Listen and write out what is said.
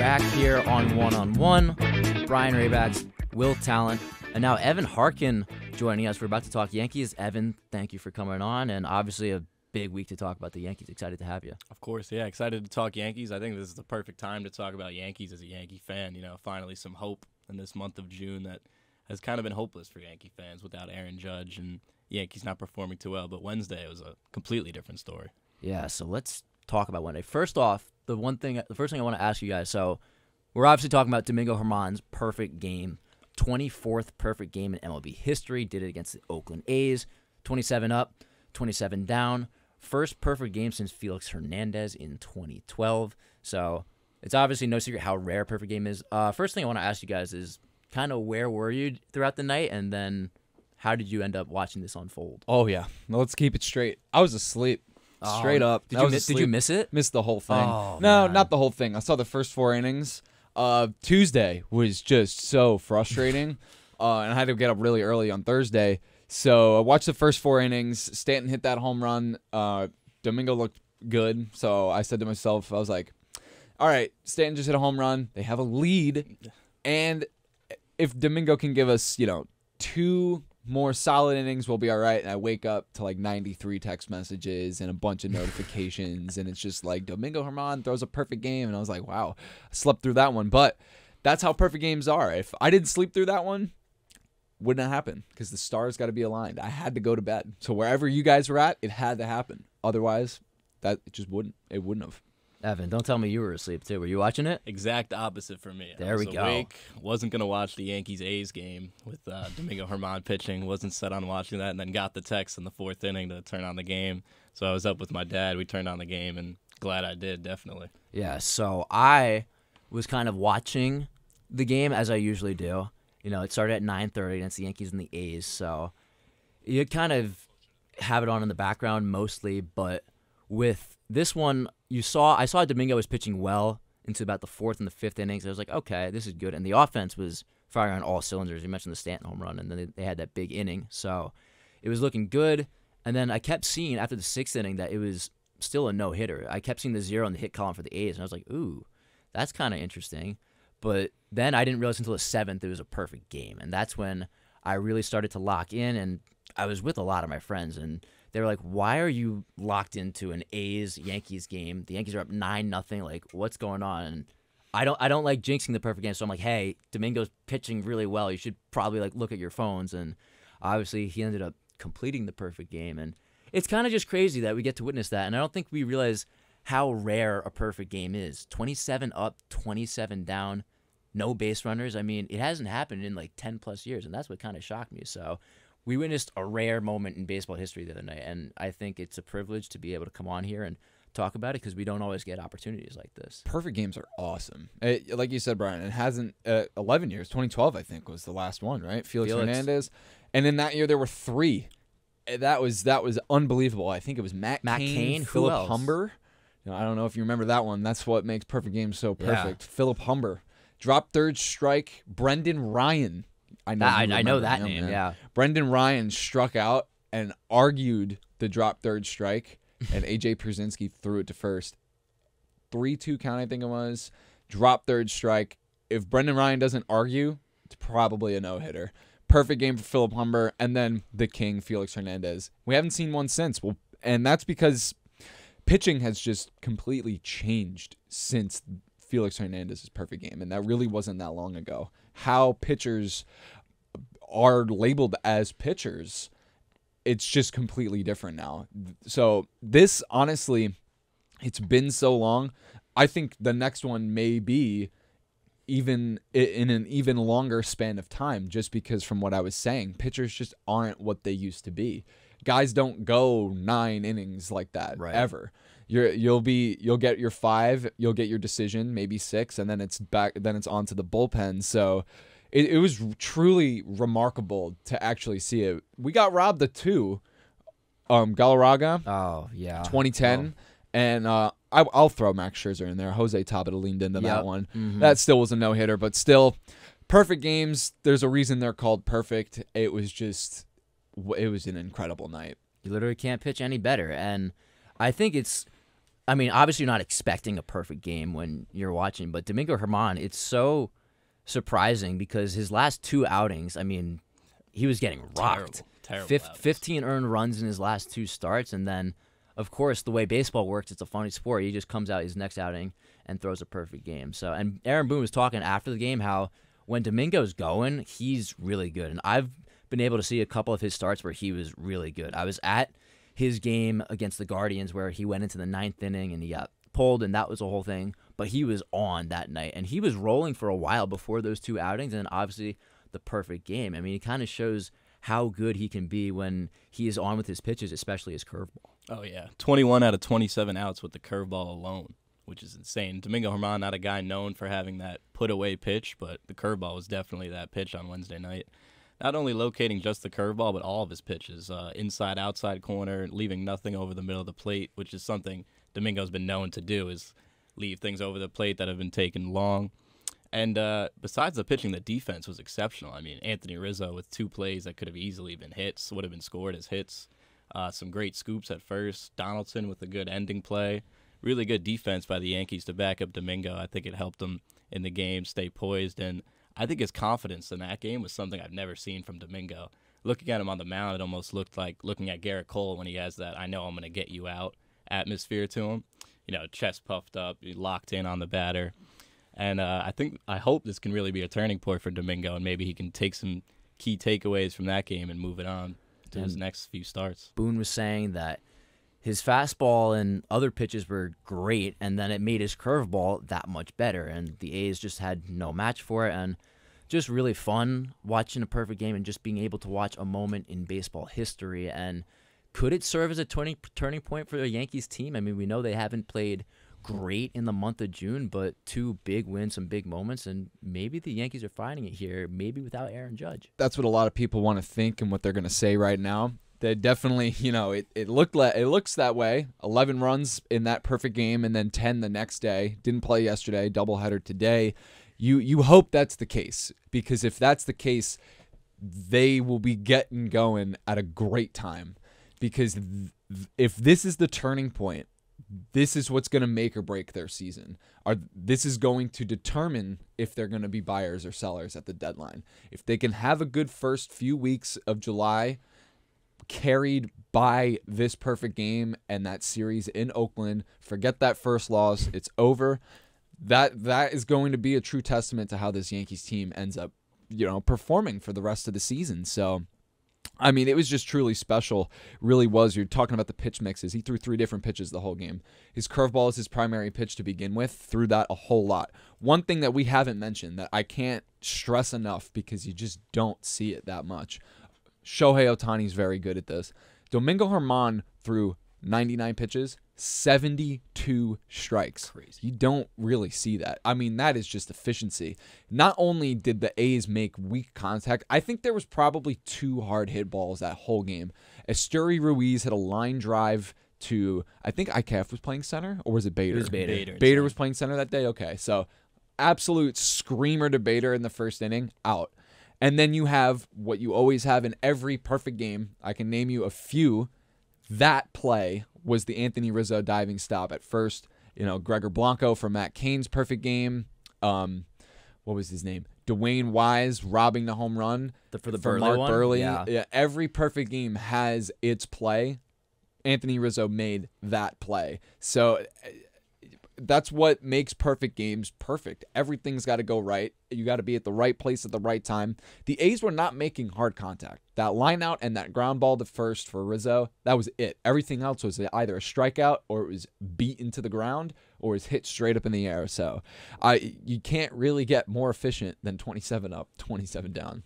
back here on One on One. Brian Rabacs, Will Tallant, and now Evan Harkin joining us. We're about to talk Yankees. Evan, thank you for coming on, and obviously a big week to talk about the Yankees. Excited to have you. Of course, yeah, excited to talk Yankees. I think this is the perfect time to talk about Yankees as a Yankee fan. You know, finally some hope in this month of June that has kind of been hopeless for Yankee fans without Aaron Judge and Yankees not performing too well. But Wednesday was a completely different story. Yeah, so let's talk about Wednesday. First off, the one thing, the first thing I want to ask you guys. So, we're obviously talking about Domingo German's perfect game, 24th perfect game in MLB history. Did it against the Oakland A's, 27 up, 27 down. First perfect game since Felix Hernandez in 2012. So, it's obviously no secret how rare perfect game is. Uh, first thing I want to ask you guys is kind of where were you throughout the night, and then how did you end up watching this unfold? Oh yeah, let's keep it straight. I was asleep, straight Oh, up. Did you miss, did you miss it? Missed the whole thing. Oh, no, man. not the whole thing. I saw the first four innings. Uh, Tuesday was just so frustrating, uh, and I had to get up really early on Thursday. So I watched the first four innings. Stanton hit that home run. Uh, Domingo looked good. So I said to myself, I was like, "All right, Stanton just hit a home run. They have a lead, and if Domingo can give us, you know, two more solid innings, we'll be all right. And I wake up to like 93 text messages and a bunch of notifications, and it's just like Domingo German throws a perfect game, and I was like, wow, I slept through that one. But that's how perfect games are. If I didn't sleep through that one, wouldn't have happened because the stars got to be aligned. I had to go to bed. So wherever you guys were at, it had to happen. Otherwise, that it just wouldn't. It wouldn't have. Evan, don't tell me you were asleep too. Were you watching it? Exact opposite for me. I There was we go. awake, Wasn't gonna watch the Yankees A's game with uh, Domingo German pitching. Wasn't set on watching that, and then got the text in the fourth inning to turn on the game. So I was up with my dad. We turned on the game, and glad I did. Definitely. Yeah, so I was kind of watching the game as I usually do. You know, it started at 9:30 against the Yankees and the A's, so you kind of have it on in the background mostly, but with this one, you saw I saw Domingo was pitching well into about the fourth and the fifth innings. I was like, okay, this is good, and the offense was firing on all cylinders. You mentioned the Stanton home run, and then they, they had that big inning, so it was looking good. And then I kept seeing after the sixth inning that it was still a no hitter. I kept seeing the zero in the hit column for the A's, and I was like, ooh, that's kind of interesting. But then I didn't realize until the seventh it was a perfect game, and that's when I really started to lock in. And I was with a lot of my friends, and they were like, "Why are you locked into an A's Yankees game? The Yankees are up nine nothing. Like, what's going on?" And I don't I don't like jinxing the perfect game, so I'm like, "Hey, Domingo's pitching really well. You should probably like look at your phones." And obviously, he ended up completing the perfect game, and it's kind of just crazy that we get to witness that. And I don't think we realize how rare a perfect game is. 27 up, 27 down, no base runners. I mean, it hasn't happened in like 10 plus years, and that's what kind of shocked me. So, we witnessed a rare moment in baseball history the other night, and I think it's a privilege to be able to come on here and talk about it because we don't always get opportunities like this. perfect games are awesome. It, like you said, Brian, it hasn't uh, 11 years. 2012, I think, was the last one, right? Felix, Felix. Hernandez, and in that year there were three. Uh, That was that was unbelievable. I think it was Matt, Matt Cain, Cain? Philip else? Humber. You know, I don't know if you remember that one. That's what makes perfect games so Yeah. perfect. Philip Humber, drop third strike. Brendan Ryan. I know. That- I, I know that him, name, man. yeah. Brendan Ryan struck out and argued the drop third strike, and AJ Pierzynski threw it to first. 3 2 count, I think it was. Drop third strike. If Brendan Ryan doesn't argue, it's probably a no hitter. Perfect game for Philip Humber, and then the king, Felix Hernandez. We haven't seen one since. Well, and that's because pitching has just completely changed since Felix Hernandez's perfect game, and that really wasn't that long ago. How pitchers are labeled as pitchers, it's just completely different now. So this honestly, it's been so long. I think the next one may be even in an even longer span of time just because from what I was saying pitchers just aren't what they used to be guys don't go 9 innings like that Right. ever you're you'll be you'll get your 5 you'll get your decision maybe 6 and then it's back then it's on to the bullpen so it, it was truly remarkable to actually see it we got robbed of two um Galarraga Oh, yeah. 2010, and uh, I, I'll throw Max Scherzer in there. Jose Tabata leaned into Yep. that one. Mhm. That still was a no hitter, but still, perfect games. There's a reason they're called perfect. It was just, it was an incredible night. You literally can't pitch any better. And I think it's I mean, obviously, you're not expecting a perfect game when you're watching, but Domingo German, it's so surprising because his last two outings, I mean, he was getting rocked. Terrible, terrible Fif- 15 earned runs in his last two starts, and then, of course, the way baseball works, it's a funny sport. He just comes out his next outing and throws a perfect game. So, and Aaron Boone was talking after the game how when Domingo's going, he's really good, and I've been able to see a couple of his starts where he was really good. I was at his game against the Guardians where he went into the ninth inning and he got pulled, and that was a whole thing. But he was on that night, and he was rolling for a while before those two outings, and obviously the perfect game. I mean, it kind of shows how good he can be when he is on with his pitches, especially his curveball. Oh yeah, 21 out of 27 outs with the curveball alone, which is insane. Domingo German, not a guy known for having that put away pitch, but the curveball was definitely that pitch on Wednesday night. Not only locating just the curveball, but all of his pitches, uh, inside, outside corner, leaving nothing over the middle of the plate, which is something Domingo's been known to do, is leave things over the plate that have been taken long. And uh, besides the pitching, the defense was exceptional. I mean, Anthony Rizzo with two plays that could have easily been hits, would have been scored as hits. Uh, some great scoops at first. Donaldson with a good ending play. Really good defense by the Yankees to back up Domingo. I think it helped him in the game stay poised. And I think his confidence in that game was something I've never seen from Domingo. Looking at him on the mound, it almost looked like looking at Gerrit Cole when he has that I know I'm going to get you out atmosphere to him. You know, chest puffed up, locked in on the batter. And uh, I think I hope this can really be a turning point for Domingo, and maybe he can take some key takeaways from that game and move it on to his next few starts. Boone was saying that his fastball and other pitches were great, and then it made his curveball that much better. And the A's just had no match for it, and just really fun watching a perfect game and just being able to watch a moment in baseball history. And could it serve as a turning turning point for the Yankees team? I mean, we know they haven't played great in the month of June, but two big wins, some big moments, and maybe the Yankees are finding it here, maybe without Aaron Judge. that's what a lot of people want to think and what they're going to say right now. They definitely, you know, it, it looked like it looks that way. 11 runs in that perfect game and then 10 the next day. Didn't play yesterday, doubleheader today. You you hope that's the case because if that's the case, they will be getting going at a great time because th- if this is the turning point, this is what's going to make or break their season. Are this is going to determine if they're going to be buyers or sellers at the deadline. If they can have a good first few weeks of July carried by this perfect game and that series in Oakland, forget that first loss, it's over. That that is going to be a true testament to how this Yankees team ends up, you know, performing for the rest of the season. So I mean, it was just truly special. Really was. You're talking about the pitch mixes. He threw three different pitches the whole game. His curveball is his primary pitch to begin with. Threw that a whole lot. One thing that we haven't mentioned that I can't stress enough because you just don't see it that much. Shohei Ohtani's very good at this. Domingo German threw 99 pitches, 72 strikes. Crazy. You don't really see that. I mean, that is just efficiency. Not only did the A's make weak contact, I think there was probably two hard hit balls that whole game. Esteury Ruiz had a line drive to, I think IKF was playing center, or was it Bader? It was Bader. Bader. Bader was playing center that day. Okay, so absolute screamer to Bader in the first inning, out. And then you have what you always have in every perfect game. I can name you a few. That play was the Anthony Rizzo diving stop at first. You know, Gregor Blanco for Matt Cain's perfect game. Um, what was his name? Dewayne Wise robbing the home run The, for the for Buehrle Mark one? Buehrle. yeah. every perfect game has its play. Anthony Rizzo made that play. So uh, that's what makes perfect games perfect. Everything's got to go right. You got to be at the right place at the right time. The A's were not making hard contact. That line out and that ground ball to first for Rizzo, that was it. Everything else was either a strikeout or it was beaten to the ground or was hit straight up in the air. So I you can't really get more efficient than 27 up, 27 down.